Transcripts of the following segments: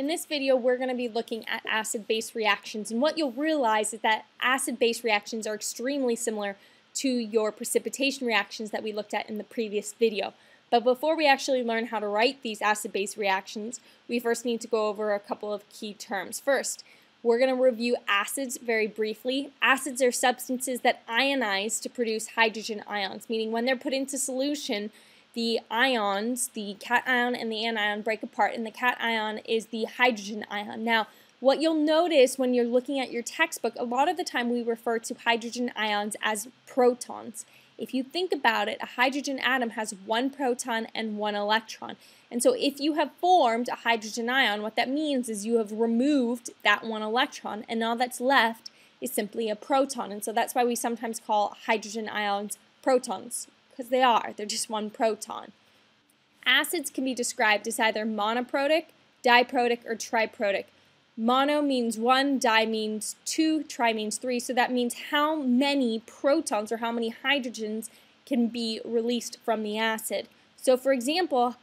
In this video, we're going to be looking at acid-base reactions, and what you'll realize is that acid-base reactions are extremely similar to your precipitation reactions that we looked at in the previous video. But before we actually learn how to write these acid-base reactions, we first need to go over a couple of key terms. First, we're going to review acids very briefly. Acids are substances that ionize to produce hydrogen ions, meaning when they're put into solution, the ions, the cation and the anion break apart, and the cation is the hydrogen ion. Now, what you'll notice when you're looking at your textbook, a lot of the time we refer to hydrogen ions as protons. If you think about it, a hydrogen atom has one proton and one electron. And so if you have formed a hydrogen ion, what that means is you have removed that one electron, and all that's left is simply a proton. And so that's why we sometimes call hydrogen ions protons because they are. They're just one proton. Acids can be described as either monoprotic, diprotic, or triprotic. Mono means one, di means two, tri means three, so that means how many protons or how many hydrogens can be released from the acid. So for example,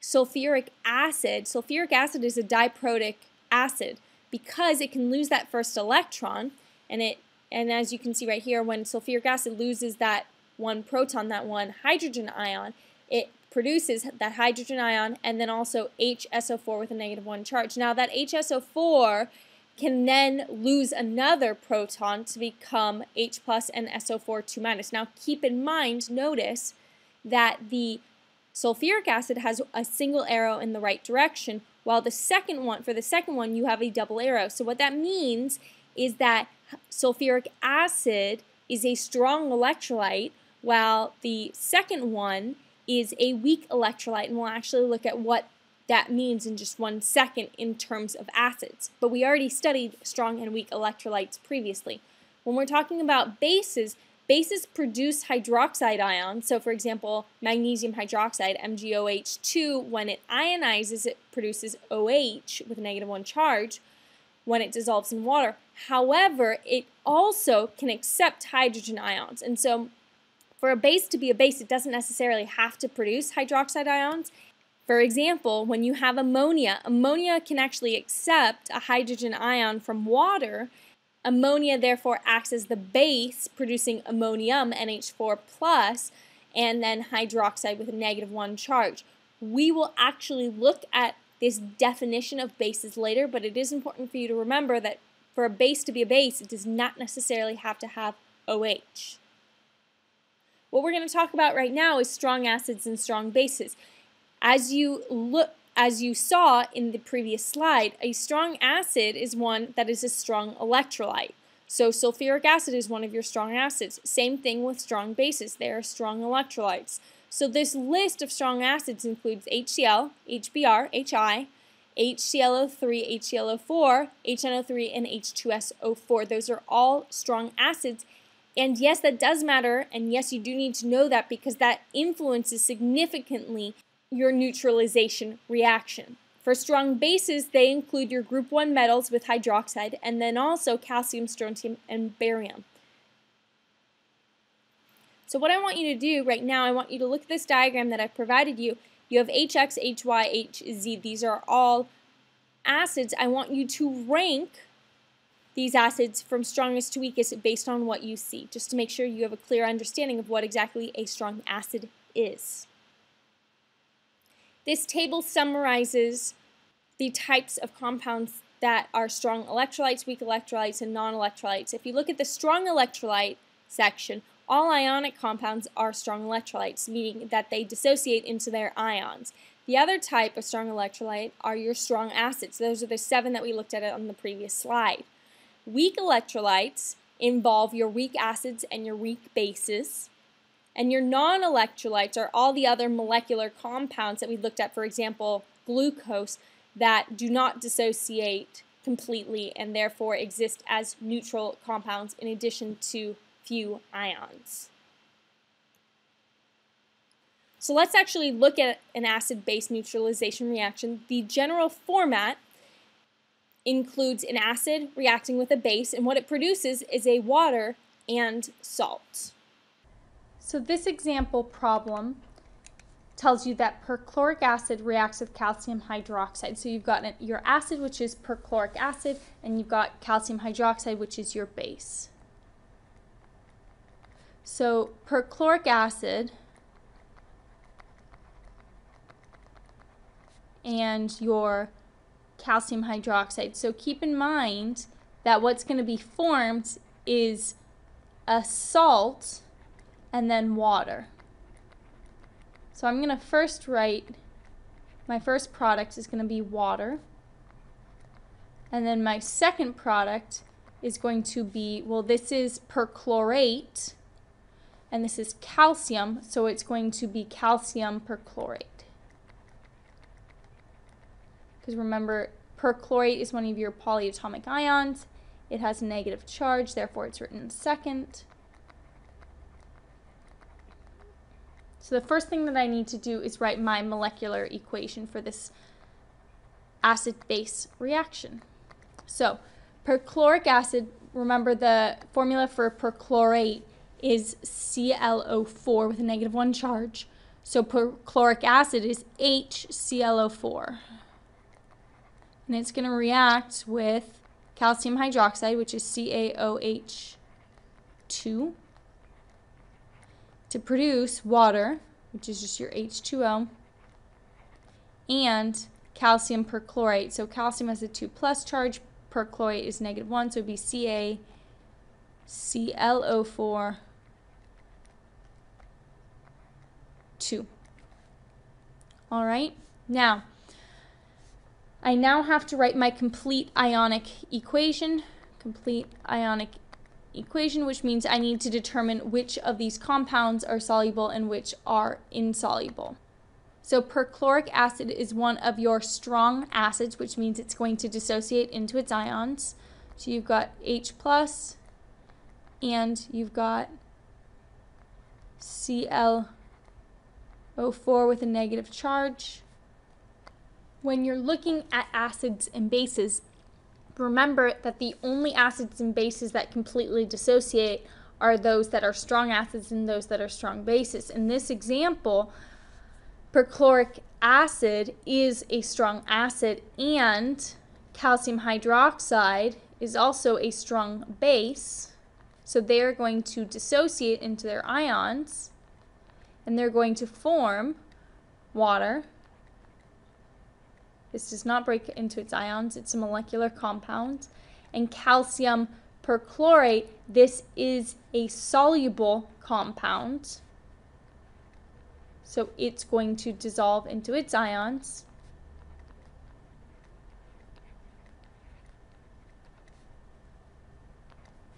sulfuric acid, sulfuric acid is a diprotic acid because it can lose that first electron and it and as you can see right here when sulfuric acid loses that one proton, that one hydrogen ion, it produces that hydrogen ion and then also HSO4 with a negative one charge. Now that HSO4 can then lose another proton to become H plus and SO4 2 minus. Now keep in mind, notice that the sulfuric acid has a single arrow in the right direction, while the second one, for the second one, you have a double arrow. So what that means is that sulfuric acid is a strong electrolyte, while the second one is a weak electrolyte, and we'll actually look at what that means in just one second in terms of acids. But we already studied strong and weak electrolytes previously. When we're talking about bases, bases produce hydroxide ions. So for example, magnesium hydroxide, MgOH2, when it ionizes, it produces OH with a negative one charge when it dissolves in water. However, it also can accept hydrogen ions. And so for a base to be a base, it doesn't necessarily have to produce hydroxide ions. For example, when you have ammonia, ammonia can actually accept a hydrogen ion from water. Ammonia therefore acts as the base, producing ammonium, NH4+, plus, and then hydroxide with a negative 1 charge. We will actually look at this definition of bases later, but it is important for you to remember that for a base to be a base, it does not necessarily have to have OH. What we're going to talk about right now is strong acids and strong bases. As you look as you saw in the previous slide, a strong acid is one that is a strong electrolyte. So sulfuric acid is one of your strong acids. Same thing with strong bases. They are strong electrolytes. So this list of strong acids includes HCl, HBr, HI, HClO3, HClO4, HNO3, and H2SO4. Those are all strong acids and yes, that does matter, and yes, you do need to know that because that influences significantly your neutralization reaction. For strong bases, they include your group 1 metals with hydroxide, and then also calcium, strontium, and barium. So what I want you to do right now, I want you to look at this diagram that I've provided you. You have HX, HY, HZ. These are all acids. I want you to rank these acids from strongest to weakest based on what you see, just to make sure you have a clear understanding of what exactly a strong acid is. This table summarizes the types of compounds that are strong electrolytes, weak electrolytes, and non-electrolytes. If you look at the strong electrolyte section, all ionic compounds are strong electrolytes, meaning that they dissociate into their ions. The other type of strong electrolyte are your strong acids. Those are the seven that we looked at on the previous slide. Weak electrolytes involve your weak acids and your weak bases. And your non-electrolytes are all the other molecular compounds that we looked at, for example, glucose, that do not dissociate completely and therefore exist as neutral compounds in addition to few ions. So let's actually look at an acid-base neutralization reaction. The general format includes an acid reacting with a base, and what it produces is a water and salt. So this example problem tells you that perchloric acid reacts with calcium hydroxide. So you've got your acid, which is perchloric acid, and you've got calcium hydroxide, which is your base. So perchloric acid and your calcium hydroxide. So keep in mind that what's going to be formed is a salt and then water. So I'm going to first write, my first product is going to be water. And then my second product is going to be, well, this is perchlorate, and this is calcium, so it's going to be calcium perchlorate. Because remember, perchlorate is one of your polyatomic ions. It has a negative charge, therefore it's written second. So the first thing that I need to do is write my molecular equation for this acid-base reaction. So perchloric acid, remember the formula for perchlorate is ClO4 with a negative 1 charge. So perchloric acid is HClO4. And it's going to react with calcium hydroxide, which is CaOH2 to produce water, which is just your H2O, and calcium perchlorate. So calcium has a 2 plus charge, perchlorate is negative 1, so it would be Ca ClO4 2. All right, now I now have to write my complete ionic equation, complete ionic equation, which means I need to determine which of these compounds are soluble and which are insoluble. So perchloric acid is one of your strong acids, which means it's going to dissociate into its ions. So you've got H plus and you've got ClO4 with a negative charge. When you're looking at acids and bases, remember that the only acids and bases that completely dissociate are those that are strong acids and those that are strong bases. In this example, perchloric acid is a strong acid and calcium hydroxide is also a strong base. So they're going to dissociate into their ions and they're going to form water this does not break into its ions. It's a molecular compound. And calcium perchlorate, this is a soluble compound. So it's going to dissolve into its ions.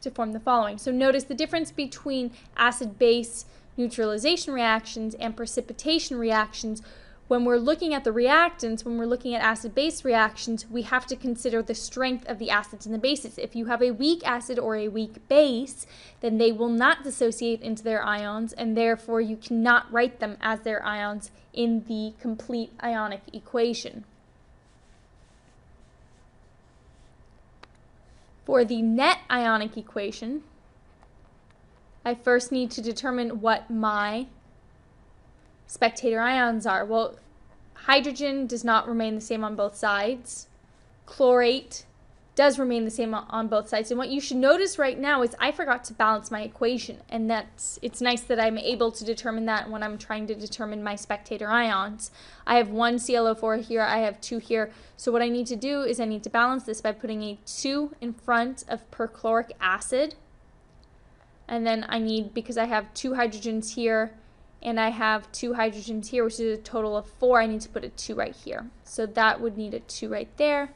to form the following. So notice the difference between acid-base neutralization reactions and precipitation reactions when we're looking at the reactants, when we're looking at acid-base reactions, we have to consider the strength of the acids and the bases. If you have a weak acid or a weak base, then they will not dissociate into their ions, and therefore you cannot write them as their ions in the complete ionic equation. For the net ionic equation, I first need to determine what my spectator ions are. Well, hydrogen does not remain the same on both sides. Chlorate does remain the same on both sides. And what you should notice right now is I forgot to balance my equation. And that's it's nice that I'm able to determine that when I'm trying to determine my spectator ions. I have one ClO4 here, I have two here. So what I need to do is I need to balance this by putting a 2 in front of perchloric acid. And then I need, because I have two hydrogens here, and I have two hydrogens here, which is a total of four. I need to put a two right here. So that would need a two right there.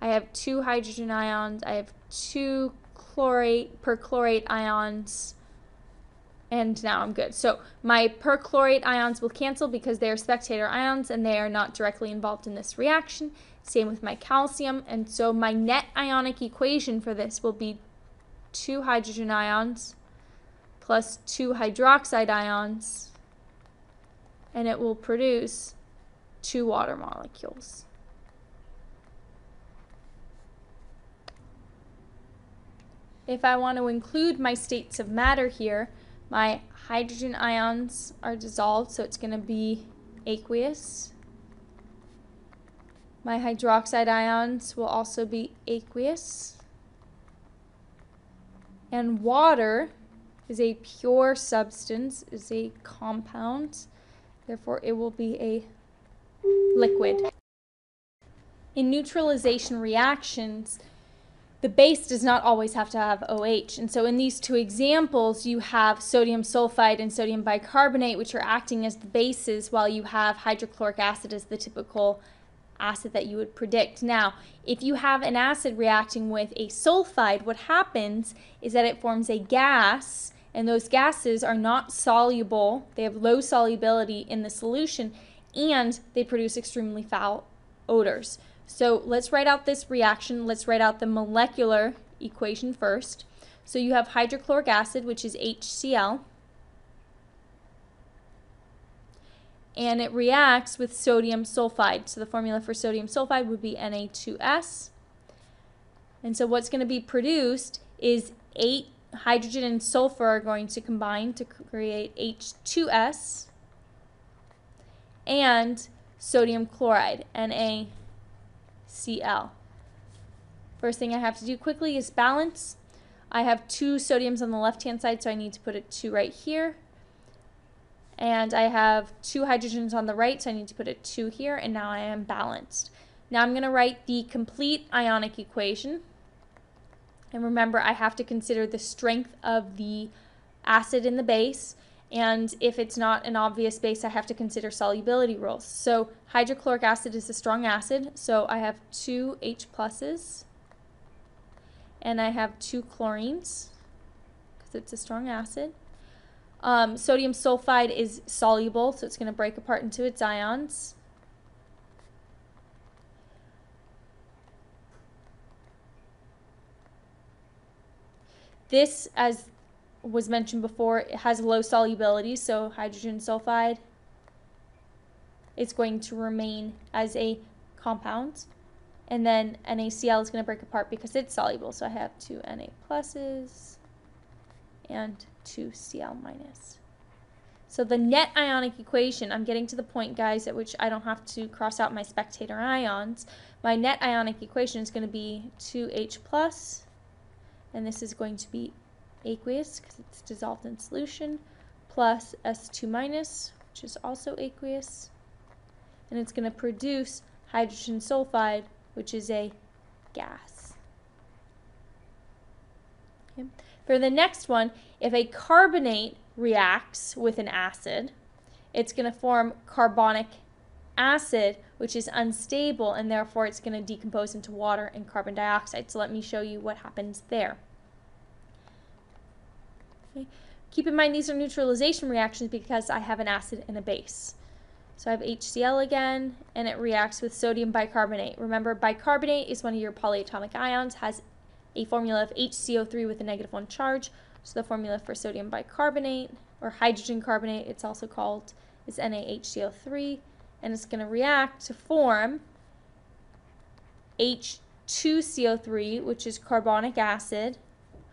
I have two hydrogen ions. I have two chlorate, perchlorate ions. And now I'm good. So my perchlorate ions will cancel because they are spectator ions and they are not directly involved in this reaction. Same with my calcium. And so my net ionic equation for this will be two hydrogen ions plus two hydroxide ions and it will produce two water molecules. If I want to include my states of matter here, my hydrogen ions are dissolved, so it's going to be aqueous. My hydroxide ions will also be aqueous. And water is a pure substance, is a compound. Therefore, it will be a liquid. In neutralization reactions, the base does not always have to have OH. And so in these two examples, you have sodium sulfide and sodium bicarbonate, which are acting as the bases, while you have hydrochloric acid as the typical acid that you would predict. Now, if you have an acid reacting with a sulfide, what happens is that it forms a gas, and those gases are not soluble. They have low solubility in the solution, and they produce extremely foul odors. So let's write out this reaction. Let's write out the molecular equation first. So you have hydrochloric acid, which is HCl. And it reacts with sodium sulfide. So the formula for sodium sulfide would be Na2S. And so what's going to be produced is 8 hydrogen and sulfur are going to combine to create H2S and sodium chloride, NaCl. First thing I have to do quickly is balance. I have two sodiums on the left-hand side, so I need to put a 2 right here. And I have two hydrogens on the right, so I need to put a 2 here, and now I am balanced. Now I'm going to write the complete ionic equation. And remember, I have to consider the strength of the acid in the base. And if it's not an obvious base, I have to consider solubility rules. So hydrochloric acid is a strong acid, so I have two H pluses, and I have two chlorines, because it's a strong acid. Um, sodium sulfide is soluble, so it's going to break apart into its ions. This, as was mentioned before, it has low solubility, so hydrogen sulfide is going to remain as a compound. And then NaCl is going to break apart because it's soluble. So I have two Na pluses and two Cl minus. So the net ionic equation, I'm getting to the point, guys, at which I don't have to cross out my spectator ions. My net ionic equation is going to be 2H plus, and this is going to be aqueous because it's dissolved in solution, plus S2 minus, which is also aqueous, and it's going to produce hydrogen sulfide, which is a gas. Okay. For the next one, if a carbonate reacts with an acid, it's going to form carbonic acid, which is unstable, and therefore it's going to decompose into water and carbon dioxide. So let me show you what happens there. Okay. Keep in mind these are neutralization reactions because I have an acid and a base. So I have HCl again, and it reacts with sodium bicarbonate. Remember, bicarbonate is one of your polyatomic ions, has a formula of HCO3 with a negative one charge. So the formula for sodium bicarbonate, or hydrogen carbonate, it's also called, is NaHCO3, and it's going to react to form H2CO3, which is carbonic acid.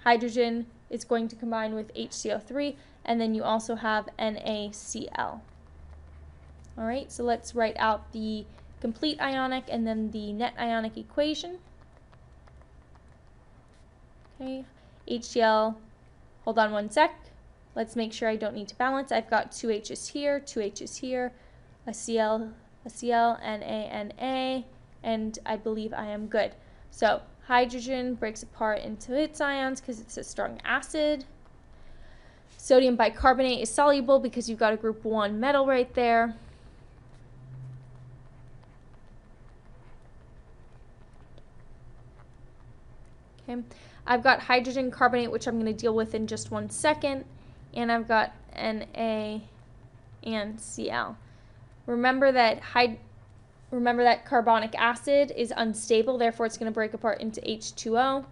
Hydrogen is going to combine with HCO3, and then you also have NaCl. All right, so let's write out the complete ionic and then the net ionic equation. Okay, HCl, hold on one sec. Let's make sure I don't need to balance. I've got two H's here, two H's here, a Cl, a Cl, Na, Na, and I believe I am good. So hydrogen breaks apart into its ions because it's a strong acid. Sodium bicarbonate is soluble because you've got a group 1 metal right there. Okay, I've got hydrogen carbonate, which I'm going to deal with in just one second, and I've got Na and Cl. Remember that remember that carbonic acid is unstable, therefore it's going to break apart into H2O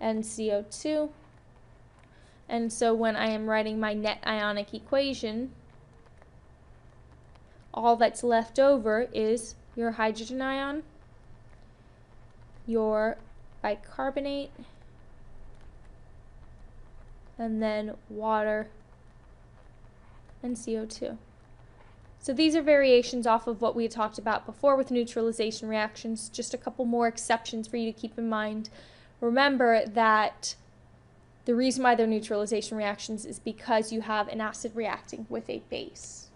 and CO2. And so when I am writing my net ionic equation, all that's left over is your hydrogen ion, your bicarbonate, and then water and CO2. So these are variations off of what we had talked about before with neutralization reactions, just a couple more exceptions for you to keep in mind. Remember that the reason why they're neutralization reactions is because you have an acid reacting with a base.